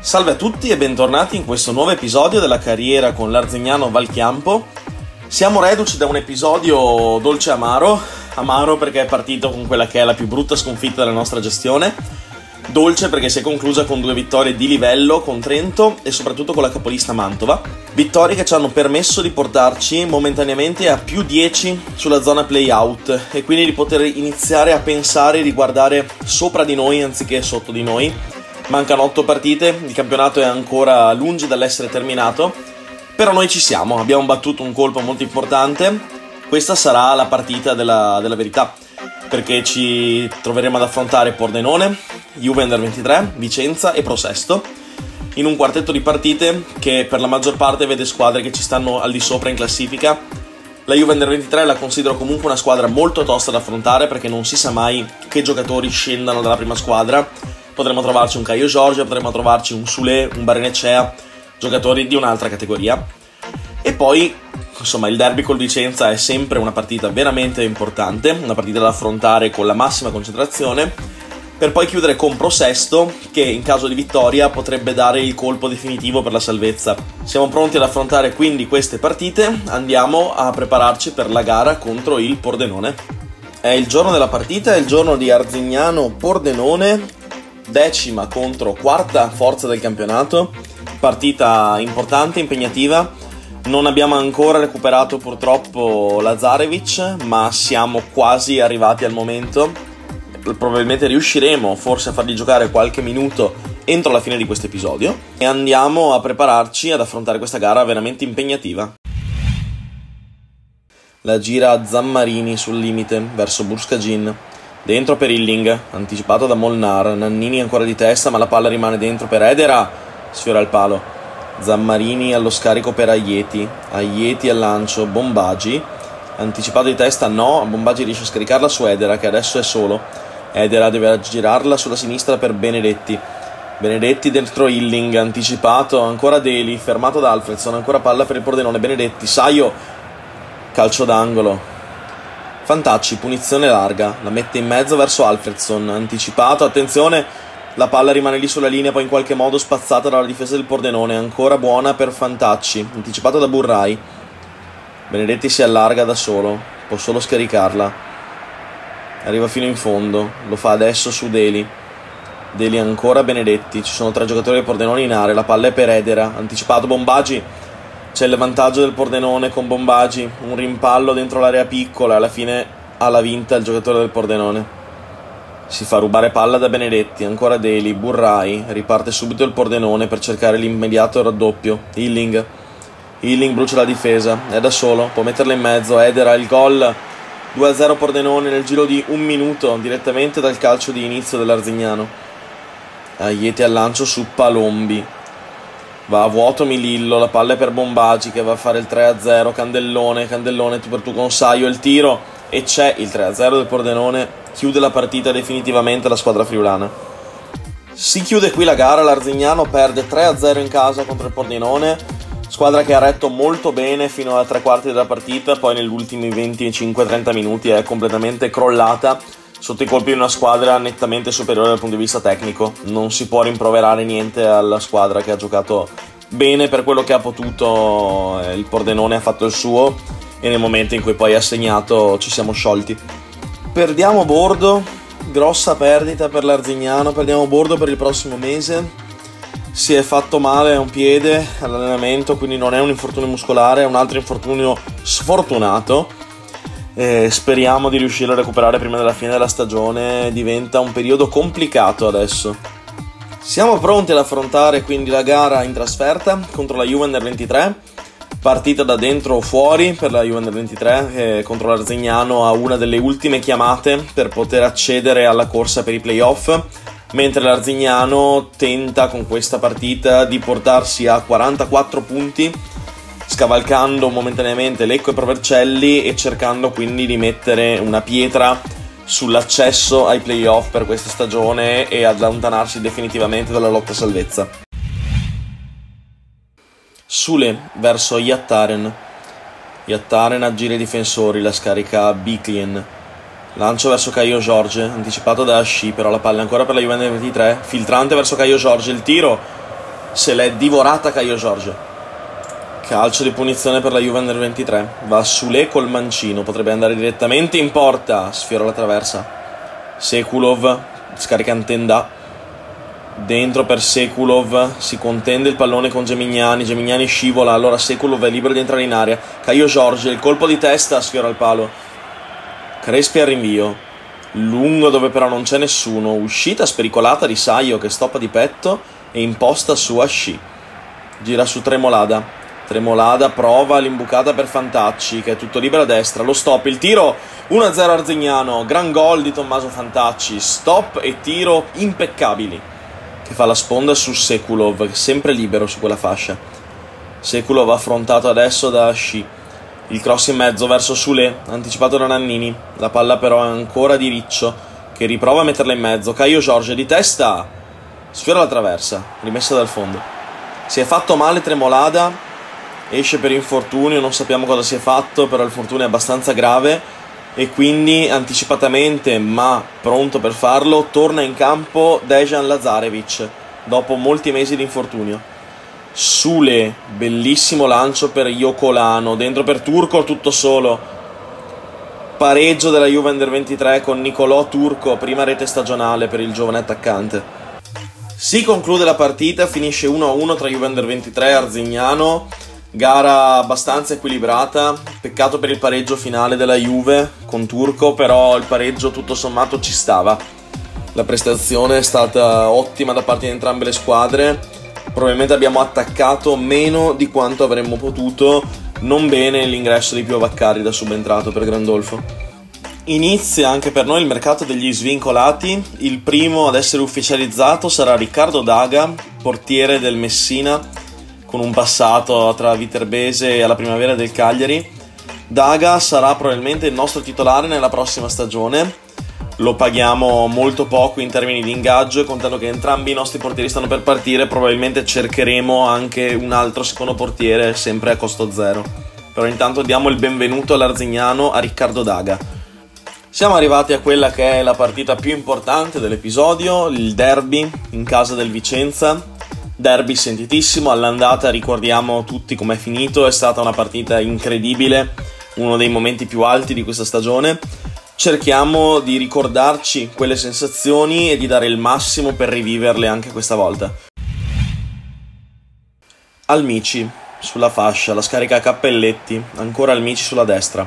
Salve a tutti e bentornati in questo nuovo episodio della carriera con l'Arzignano Valchiampo. Siamo reduci da un episodio dolce amaro, amaro perché è partito con quella che è la più brutta sconfitta della nostra gestione, dolce perché si è conclusa con due vittorie di livello con Trento e soprattutto con la capolista Mantova, vittorie che ci hanno permesso di portarci momentaneamente a più 10 sulla zona play-out e quindi di poter iniziare a pensare e di guardare sopra di noi anziché sotto di noi Mancano 8 partite, il campionato è ancora lungi dall'essere terminato, però noi ci siamo, abbiamo battuto un colpo molto importante. Questa sarà la partita della, della verità, perché ci troveremo ad affrontare Pordenone, Juve Under 23, Vicenza e Prosesto, in un quartetto di partite che per la maggior parte vede squadre che ci stanno al di sopra in classifica. La Juve Under 23 la considero comunque una squadra molto tosta da affrontare perché non si sa mai che giocatori scendano dalla prima squadra potremmo trovarci un Caio Giorgio, potremmo trovarci un Sule, un Barenecea, giocatori di un'altra categoria. E poi, insomma, il derby col Vicenza è sempre una partita veramente importante, una partita da affrontare con la massima concentrazione, per poi chiudere con Prosesto, che in caso di vittoria potrebbe dare il colpo definitivo per la salvezza. Siamo pronti ad affrontare quindi queste partite, andiamo a prepararci per la gara contro il Pordenone. È il giorno della partita, è il giorno di Arzignano Pordenone decima contro quarta forza del campionato, partita importante, impegnativa. Non abbiamo ancora recuperato purtroppo Lazarevic, ma siamo quasi arrivati al momento. Probabilmente riusciremo forse a fargli giocare qualche minuto entro la fine di questo episodio e andiamo a prepararci ad affrontare questa gara veramente impegnativa. La gira Zammarini sul limite verso Burskagin Dentro per Illing, anticipato da Molnar. Nannini ancora di testa, ma la palla rimane dentro per Edera. Sfiora il palo. Zammarini allo scarico per Aieti. Aieti al lancio. Bombagi. Anticipato di testa, no. Bombagi riesce a scaricarla su Edera, che adesso è solo. Edera deve girarla sulla sinistra per Benedetti. Benedetti dentro Illing, anticipato, ancora Deli, fermato da Alfredson, ancora palla per il Pordenone, Benedetti, Saio, calcio d'angolo, Fantacci, punizione larga, la mette in mezzo verso Alfredson, anticipato, attenzione, la palla rimane lì sulla linea, poi in qualche modo spazzata dalla difesa del Pordenone, ancora buona per Fantacci, anticipato da Burrai. Benedetti si allarga da solo, può solo scaricarla. Arriva fino in fondo, lo fa adesso su Deli. Deli ancora Benedetti, ci sono tre giocatori del Pordenone in area, la palla è per Edera, anticipato Bombagi c'è il vantaggio del Pordenone con Bombagi, un rimpallo dentro l'area piccola, alla fine ha la vinta il giocatore del Pordenone. Si fa rubare palla da Benedetti, ancora Deli, Burrai, riparte subito il Pordenone per cercare l'immediato raddoppio. Hilling, Hilling brucia la difesa, è da solo, può metterla in mezzo, Edera il gol. 2-0 Pordenone nel giro di un minuto, direttamente dal calcio di inizio dell'Arzignano. Aieti al lancio su Palombi, Va a vuoto Milillo, la palla è per Bombagi che va a fare il 3-0, Candellone, Candellone tu per tu con Saio il tiro e c'è il 3-0 del Pordenone, chiude la partita definitivamente la squadra friulana. Si chiude qui la gara, l'Arzignano perde 3-0 in casa contro il Pordenone, squadra che ha retto molto bene fino a tre quarti della partita, poi negli ultimi 25-30 minuti è completamente crollata sotto i colpi di una squadra nettamente superiore dal punto di vista tecnico. Non si può rimproverare niente alla squadra che ha giocato bene per quello che ha potuto. Eh, il Pordenone ha fatto il suo e nel momento in cui poi ha segnato ci siamo sciolti. Perdiamo bordo, grossa perdita per l'Arzignano, perdiamo bordo per il prossimo mese. Si è fatto male a un piede all'allenamento, quindi non è un infortunio muscolare, è un altro infortunio sfortunato e speriamo di riuscire a recuperare prima della fine della stagione. Diventa un periodo complicato adesso. Siamo pronti ad affrontare quindi la gara in trasferta contro la Juve nel 23. Partita da dentro o fuori per la Juve nel 23 che contro l'Arzignano ha una delle ultime chiamate per poter accedere alla corsa per i playoff mentre l'Arzignano tenta con questa partita di portarsi a 44 punti scavalcando momentaneamente Lecco e Provercelli e cercando quindi di mettere una pietra sull'accesso ai playoff per questa stagione e allontanarsi definitivamente dalla lotta salvezza. Sule verso Yattaren. Yattaren aggira i difensori, la scarica Biklien. Lancio verso Caio Giorge, anticipato da Asci, però la palla ancora per la Juventus 23. Filtrante verso Caio Giorge, il tiro se l'è divorata Caio Giorgio. Calcio di punizione per la Juve Under 23. Va Sule col mancino, potrebbe andare direttamente in porta. Sfiora la traversa. Sekulov scarica Antenda. Dentro per Sekulov, si contende il pallone con Gemignani, Gemignani scivola, allora Sekulov è libero di entrare in area. Caio Giorgio, il colpo di testa sfiora il palo. Crespi al rinvio. Lungo dove però non c'è nessuno. Uscita spericolata di Saio che stoppa di petto e imposta su Asci. Gira su Tremolada. Tremolada prova l'imbucata per Fantacci che è tutto libero a destra. Lo stop, il tiro 1-0 Arzignano. Gran gol di Tommaso Fantacci. Stop e tiro impeccabili. Che fa la sponda su Sekulov, sempre libero su quella fascia. Sekulov affrontato adesso da Sci. Il cross in mezzo verso Sule, anticipato da Nannini. La palla però è ancora di Riccio, che riprova a metterla in mezzo. Caio Giorgio di testa. Sfiora la traversa, rimessa dal fondo. Si è fatto male Tremolada esce per infortunio, non sappiamo cosa si è fatto, però il fortunio è abbastanza grave e quindi anticipatamente ma pronto per farlo torna in campo Dejan Lazarevic dopo molti mesi di infortunio. Sule, bellissimo lancio per Iocolano, dentro per Turco tutto solo. Pareggio della Juve Under 23 con Nicolò Turco, prima rete stagionale per il giovane attaccante. Si conclude la partita, finisce 1-1 tra Juve Under 23 e Arzignano Gara abbastanza equilibrata, peccato per il pareggio finale della Juve con Turco, però il pareggio tutto sommato ci stava. La prestazione è stata ottima da parte di entrambe le squadre, probabilmente abbiamo attaccato meno di quanto avremmo potuto, non bene l'ingresso di Pio Vaccari da subentrato per Grandolfo. Inizia anche per noi il mercato degli svincolati, il primo ad essere ufficializzato sarà Riccardo Daga, portiere del Messina, con un passato tra Viterbese e alla primavera del Cagliari. Daga sarà probabilmente il nostro titolare nella prossima stagione. Lo paghiamo molto poco in termini di ingaggio e contando che entrambi i nostri portieri stanno per partire, probabilmente cercheremo anche un altro secondo portiere sempre a costo zero. Però intanto diamo il benvenuto all'Arzignano a Riccardo Daga. Siamo arrivati a quella che è la partita più importante dell'episodio, il derby in casa del Vicenza derby sentitissimo, all'andata ricordiamo tutti com'è finito, è stata una partita incredibile, uno dei momenti più alti di questa stagione. Cerchiamo di ricordarci quelle sensazioni e di dare il massimo per riviverle anche questa volta. Almici sulla fascia, la scarica a Cappelletti, ancora Almici sulla destra.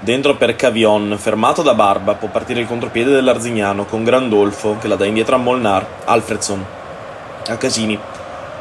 Dentro per Cavion, fermato da Barba, può partire il contropiede dell'Arzignano con Grandolfo che la dà indietro a Molnar, Alfredson a Casini.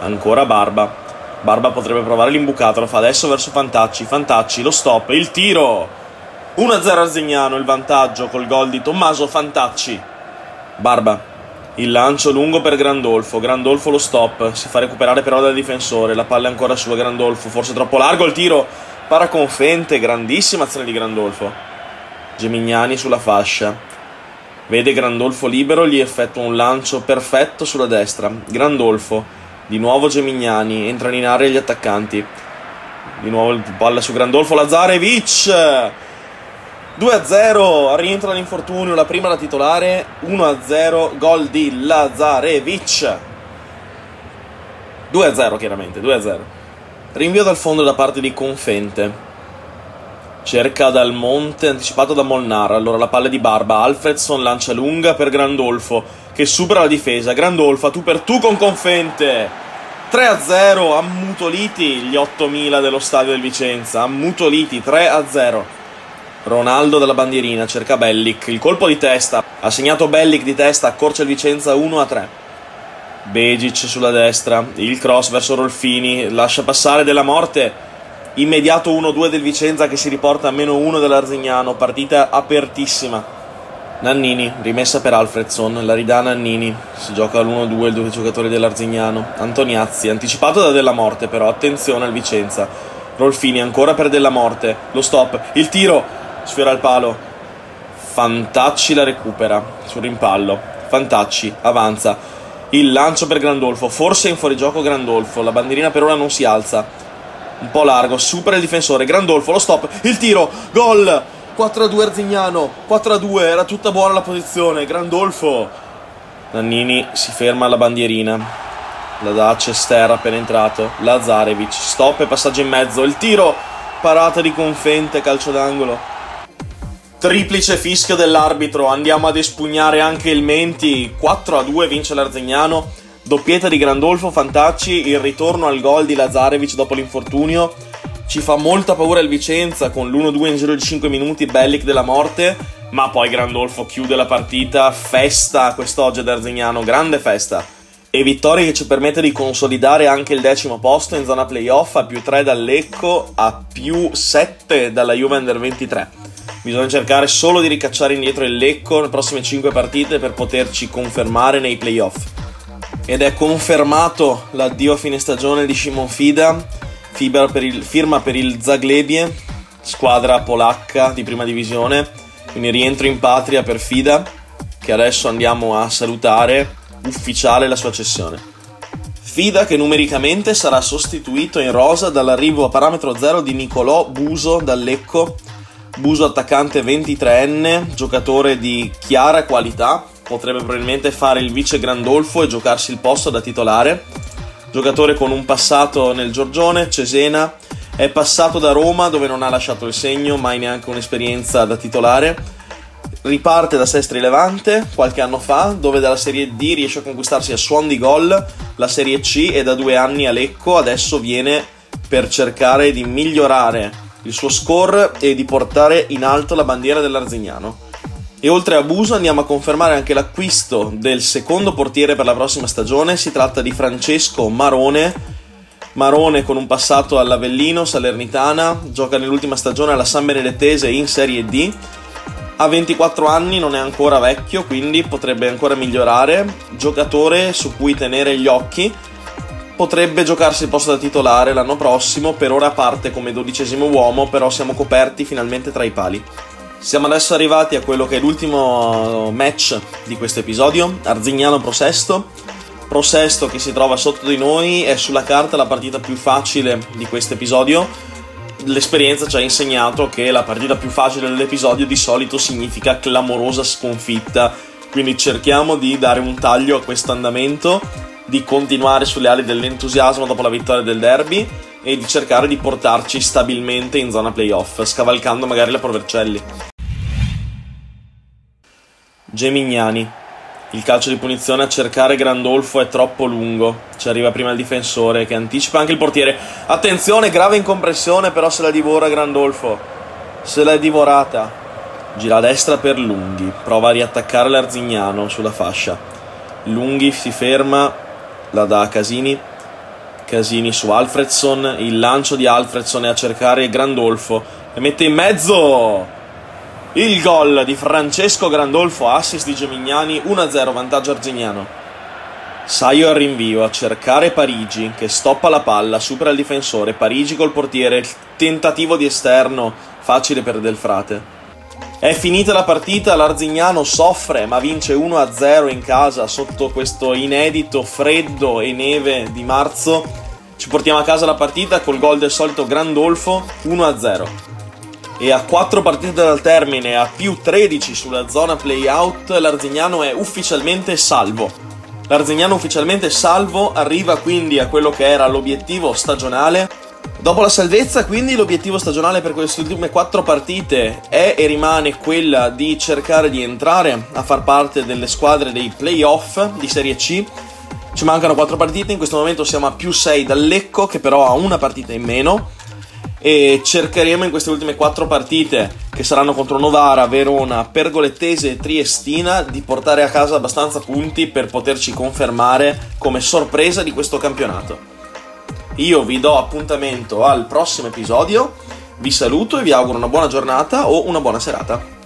Ancora Barba. Barba potrebbe provare l'imbucato, lo fa adesso verso Fantacci. Fantacci, lo stop, il tiro. 1-0 Arzignano, il vantaggio col gol di Tommaso Fantacci. Barba. Il lancio lungo per Grandolfo. Grandolfo lo stop. Si fa recuperare però dal difensore. La palla è ancora sua Grandolfo. Forse troppo largo il tiro. Paraconfente. Grandissima azione di Grandolfo. Gemignani sulla fascia. Vede Grandolfo libero, gli effettua un lancio perfetto sulla destra. Grandolfo, di nuovo Gemignani, entrano in area gli attaccanti. Di nuovo palla su Grandolfo, Lazarevic! 2-0, rientro dall'infortunio, la prima da titolare, 1-0, gol di Lazarevic. 2-0 chiaramente, 2-0. Rinvio dal fondo da parte di Confente. Cerca dal monte, anticipato da Molnar. Allora la palla di Barba. Alfredson lancia lunga per Grandolfo, che supera la difesa. Grandolfo, tu per tu con Confente. 3-0, ammutoliti gli 8000 dello stadio del Vicenza. Ammutoliti, 3-0. Ronaldo dalla bandierina, cerca Bellic. Il colpo di testa. Ha segnato Bellic di testa, accorcia il Vicenza 1-3. Begic sulla destra. Il cross verso Rolfini. Lascia passare della morte immediato 1-2 del Vicenza che si riporta a meno 1 dell'Arzignano, partita apertissima. Nannini, rimessa per Alfredson, la ridà Nannini, si gioca all'1-2 il due giocatori dell'Arzignano. Antoniazzi, anticipato da Della Morte però, attenzione al Vicenza. Rolfini ancora per Della Morte, lo stop, il tiro, sfiora il palo. Fantacci la recupera sul rimpallo. Fantacci avanza. Il lancio per Grandolfo, forse in fuorigioco Grandolfo, la bandierina per ora non si alza un po' largo, supera il difensore, Grandolfo, lo stop, il tiro, gol, 4-2 Arzignano, 4-2, era tutta buona la posizione, Grandolfo. Nannini si ferma alla bandierina. la dà a Cester appena entrato, Lazarevic, stop e passaggio in mezzo, il tiro, parata di Confente, calcio d'angolo. Triplice fischio dell'arbitro, andiamo ad espugnare anche il Menti, 4 a 2 vince l'Arzignano, doppietta di Grandolfo, Fantacci, il ritorno al gol di Lazarevic dopo l'infortunio, ci fa molta paura il Vicenza con l'1-2 in giro di 5 minuti, Bellic della morte, ma poi Grandolfo chiude la partita, festa quest'oggi ad Arzignano, grande festa e vittoria che ci permette di consolidare anche il decimo posto in zona playoff a più 3 dal Lecco a più 7 dalla Juve Under 23. Bisogna cercare solo di ricacciare indietro il Lecco nelle prossime 5 partite per poterci confermare nei playoff. Ed è confermato l'addio a fine stagione di Shimon Fida, per il, firma per il Zaglebie, squadra polacca di prima divisione, quindi rientro in patria per Fida, che adesso andiamo a salutare ufficiale la sua cessione. Fida che numericamente sarà sostituito in rosa dall'arrivo a parametro zero di Nicolò Buso dal Lecco. Buso attaccante 23enne, giocatore di chiara qualità, potrebbe probabilmente fare il vice Grandolfo e giocarsi il posto da titolare. Giocatore con un passato nel Giorgione, Cesena, è passato da Roma dove non ha lasciato il segno, mai neanche un'esperienza da titolare riparte da Sestri Levante qualche anno fa, dove dalla Serie D riesce a conquistarsi a suon di gol la Serie C e da due anni a Lecco adesso viene per cercare di migliorare il suo score e di portare in alto la bandiera dell'Arzignano. E oltre a Buso andiamo a confermare anche l'acquisto del secondo portiere per la prossima stagione, si tratta di Francesco Marone, Marone con un passato all'Avellino, Salernitana, gioca nell'ultima stagione alla San Benedettese in Serie D ha 24 anni, non è ancora vecchio, quindi potrebbe ancora migliorare. Giocatore su cui tenere gli occhi. Potrebbe giocarsi il posto da titolare l'anno prossimo, per ora parte come dodicesimo uomo, però siamo coperti finalmente tra i pali. Siamo adesso arrivati a quello che è l'ultimo match di questo episodio, Arzignano Prosesto. Prosesto che si trova sotto di noi è sulla carta la partita più facile di questo episodio l'esperienza ci ha insegnato che la partita più facile dell'episodio di solito significa clamorosa sconfitta. Quindi cerchiamo di dare un taglio a questo andamento, di continuare sulle ali dell'entusiasmo dopo la vittoria del derby e di cercare di portarci stabilmente in zona playoff, scavalcando magari la Provercelli. Gemignani il calcio di punizione a cercare Grandolfo è troppo lungo. Ci arriva prima il difensore che anticipa anche il portiere. Attenzione, grave incompressione, però se la divora Grandolfo. Se l'è divorata. Gira a destra per Lunghi. Prova a riattaccare l'Arzignano sulla fascia. Lunghi si ferma, la dà a Casini. Casini su Alfredson. Il lancio di Alfredson è a cercare Grandolfo. E mette in mezzo! Il gol di Francesco Grandolfo, assist di Gemignani, 1-0 vantaggio arzignano. Saio al rinvio a cercare Parigi che stoppa la palla, supera il difensore, Parigi col portiere, tentativo di esterno, facile per Del Frate. È finita la partita, l'Arzignano soffre ma vince 1-0 in casa sotto questo inedito freddo e neve di marzo. Ci portiamo a casa la partita col gol del solito Grandolfo 1-0 e a 4 partite dal termine a più 13 sulla zona playout l'Arzignano è ufficialmente salvo. L'Arzignano ufficialmente salvo arriva quindi a quello che era l'obiettivo stagionale. Dopo la salvezza quindi l'obiettivo stagionale per queste ultime 4 partite è e rimane quella di cercare di entrare a far parte delle squadre dei playoff di Serie C. Ci mancano 4 partite, in questo momento siamo a più 6 dal Lecco che però ha una partita in meno e cercheremo in queste ultime quattro partite che saranno contro Novara, Verona, Pergolettese e Triestina di portare a casa abbastanza punti per poterci confermare come sorpresa di questo campionato. Io vi do appuntamento al prossimo episodio, vi saluto e vi auguro una buona giornata o una buona serata.